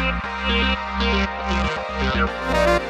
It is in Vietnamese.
Thank you.